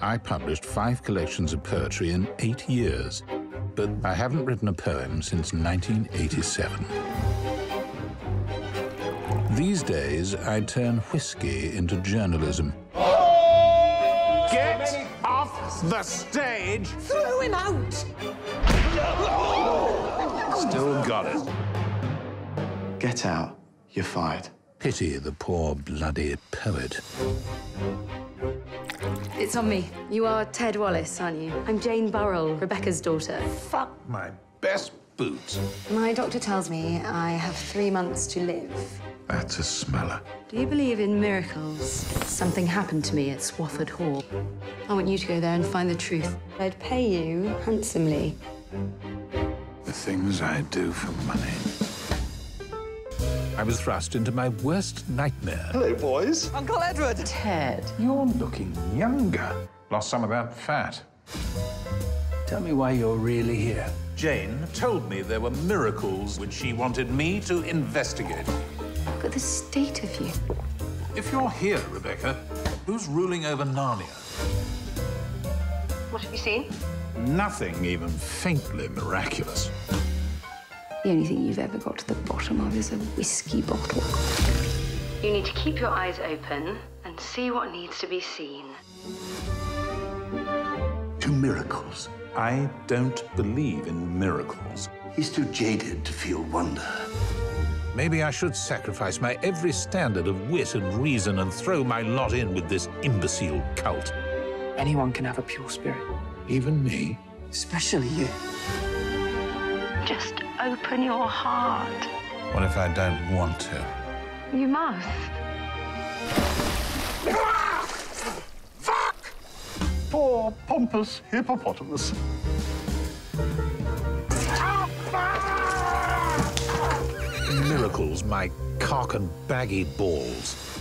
I published five collections of poetry in eight years, but I haven't written a poem since 1987. These days, I turn whiskey into journalism. Get off the stage! Throw him out! Still got it. Get out. You're fired. Pity the poor bloody poet. It's on me. You are Ted Wallace, aren't you? I'm Jane Burrell, Rebecca's daughter. Fuck my best boots. My doctor tells me I have three months to live. That's a smeller. Do you believe in miracles? Something happened to me at Swafford Hall. I want you to go there and find the truth. I'd pay you handsomely. The things I do for money. I was thrust into my worst nightmare. Hello, boys. Uncle Edward! Ted. You're looking younger. Lost some of that fat. Tell me why you're really here. Jane told me there were miracles which she wanted me to investigate. Look at the state of you. If you're here, Rebecca, who's ruling over Narnia? What have you seen? Nothing even faintly miraculous. The only thing you've ever got to the bottom of is a whiskey bottle. You need to keep your eyes open and see what needs to be seen. to miracles. I don't believe in miracles. He's too jaded to feel wonder. Maybe I should sacrifice my every standard of wit and reason and throw my lot in with this imbecile cult. Anyone can have a pure spirit, Even me. especially you. Just open your heart. What if I don't want to? You must. Fuck! Poor pompous hippopotamus. Miracles, my cock and baggy balls.